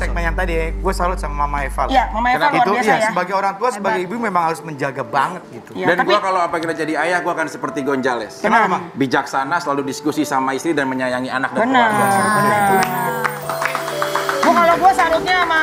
tadi, gue salut sama Mama Eva. Iya, Mama Eva luar itu biasa iya, ya. sebagai orang tua, sebagai ibu memang harus menjaga banget gitu. Iya, Dan tapi- gua kalau apa kita jadi ayah, gua akan seperti Gonzales. Kenapa? Bijaksana, selalu diskusi sama istri dan menyayangi anak dan Benar. keluarga. Bu kalau gue salutnya sama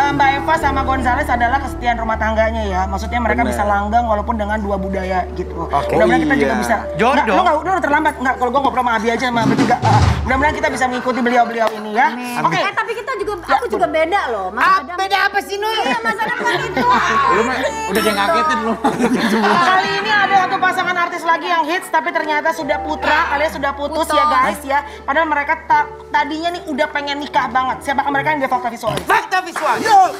eh, Mbak Eva sama Gonzales adalah kesetiaan rumah tangganya ya. Maksudnya mereka Benar. bisa langgeng walaupun dengan dua budaya gitu. Oke. Mudah-mudahan kita juga iya. bisa. Jodoh. Nggak, lu nggak lu udah terlambat nggak? Kalau gue ngobrol sama Abi aja sama bertiga. Ah, mudah-mudahan kita bisa mengikuti beliau-beliau ini ya. Oke. Eh tapi kita juga, aku juga beda loh. Mas Adam. beda apa sih Nul? Iya Mas Adam kan itu. Lu mah udah dia ngagetin lu. Kali ini ada satu pasangan artis lagi yang hits tapi ternyata sudah putra alias sudah putus Putus. ya guys ya. Padahal mereka ta- tadinya nih udah pengen nikah banget. Siapakah mereka yang di fakta visual? Fakta visual, yuk!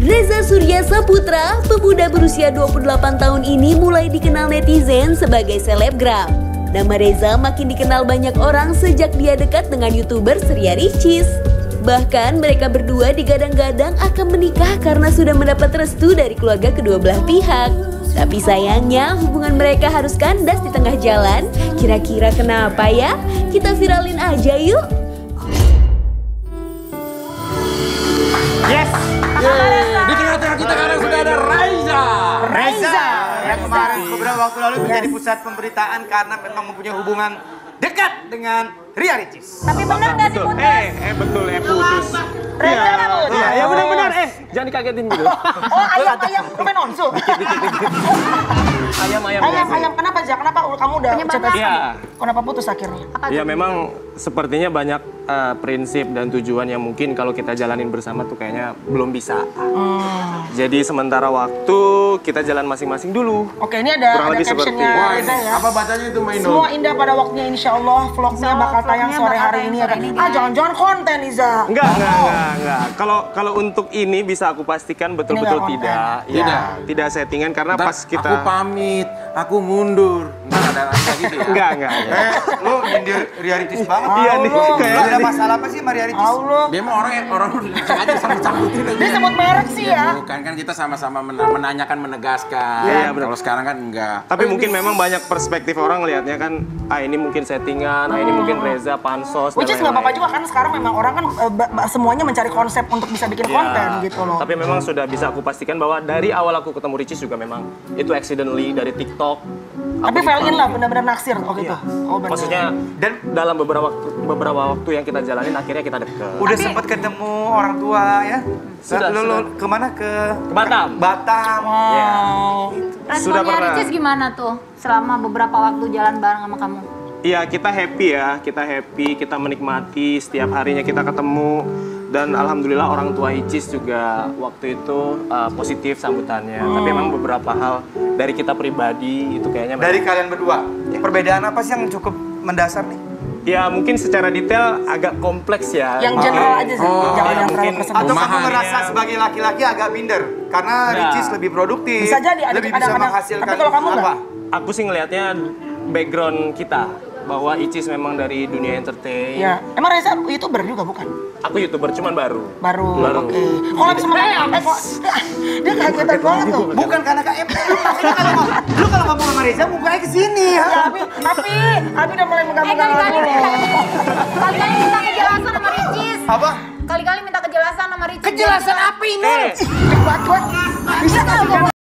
Reza Surya Saputra, pemuda berusia 28 tahun ini mulai dikenal netizen sebagai selebgram. Nama Reza makin dikenal banyak orang sejak dia dekat dengan youtuber Surya Ricis. Bahkan mereka berdua digadang-gadang akan menikah karena sudah mendapat restu dari keluarga kedua belah pihak. Tapi sayangnya hubungan mereka harus kandas di tengah jalan. Kira-kira kenapa ya? Kita viralin aja yuk. Yes! Di waktu lalu menjadi pusat pemberitaan karena memang mempunyai hubungan dekat dengan Ria Ricis. Tapi benar nggak sih putus? Eh, eh betul, eh putus. Reza putus. Iya, ya benar-benar. Eh, jangan dikagetin gitu. Oh ayam ayam lu main onsu. Ayam, ayam. ayam ayam kenapa aja? Kenapa kamu udah capek? Iya. Kenapa putus akhirnya? Ya memang sepertinya banyak eh, prinsip dan tujuan yang mungkin kalau kita jalanin bersama tuh kayaknya belum bisa. Jadi sementara waktu kita jalan masing-masing dulu. Oke ini ada Kurang ada lebih seperti- captionnya Wah, ini ya. apa bacanya itu main Semua indah pada waktunya insya Allah vlognya Allah, bakal tayang sore bakal hari ini sore ini, Ah jangan-jangan konten Iza. Enggak, enggak, enggak, enggak. Kalau kalau untuk ini bisa aku pastikan betul-betul tidak. Ya, Tidak. tidak settingan karena Ntar pas kita Aku pamit, aku mundur. Ntar ada Raiza gitu ya. Enggak, enggak. enggak. Eh, lu nyindir Ria Ricis banget. Iya nih, Lu kayaknya ada masalah apa sih sama Ria Ricis? Allah. Dia mah orang orang sengaja sambut-sambutin aja. Dia sebut merek sih ya. Bukan kan kita sama-sama men- menanyakan, menegaskan. Iya, benar. Kalau sekarang kan enggak. Tapi mungkin memang banyak perspektif orang lihatnya kan, ah ini mungkin settingan, ah ini mungkin Reza pansos. Which is nggak apa-apa juga kan sekarang memang orang kan eh, semuanya mencari konsep untuk bisa bikin Ya, konten gitu loh. Tapi memang sudah bisa aku pastikan bahwa dari awal aku ketemu Ricis juga memang itu accidentally dari TikTok. Tapi in dipanggil. lah benar-benar naksir oh gitu. Oh benar. Maksudnya Dan dalam beberapa waktu beberapa waktu yang kita jalanin akhirnya kita deket. udah sempat ketemu orang tua ya? Sudah, lu, lu sudah. ke mana ke Ke Batam. Batam. Ya. Responnya Sudah pernah. Ricis gimana tuh selama beberapa waktu jalan bareng sama kamu? Iya kita happy ya, kita happy, kita menikmati setiap harinya kita ketemu dan alhamdulillah orang tua Icis juga waktu itu uh, positif sambutannya. Tapi memang beberapa hal dari kita pribadi itu kayaknya memang- Dari kalian berdua, perbedaan apa sih yang cukup mendasar nih? Ya mungkin secara detail agak kompleks ya. Yang general aja sih, Oh, jangan ya, yang terlalu mungkin- personal. Atau kamu merasa sebagai laki-laki agak minder? Karena Nah. Ricis lebih produktif, Bisa jadi, ada- lebih bisa kadang-kadang. menghasilkan Tapi kalau kamu apa? Aku sih ngelihatnya background kita bahwa Icis memang dari dunia entertain. Ya, emang Reza youtuber juga bukan? Aku youtuber cuman baru. Baru. Baru. Oke. Bisa makan? Eh, kok dia kagetan banget tuh. Bukan karena KM. Lu maksudnya kalau mau, lu kalau ngomong sama Reza mukanya ke sini ya. Ya, Abi, Abi, Abi udah mulai Eh megang-megang kali-kali dulu. kali-kali minta kejelasan sama Ricis. Apa? Kali-kali minta kejelasan sama Ricis. Kejelasan apa ini? Eh. Buat buat.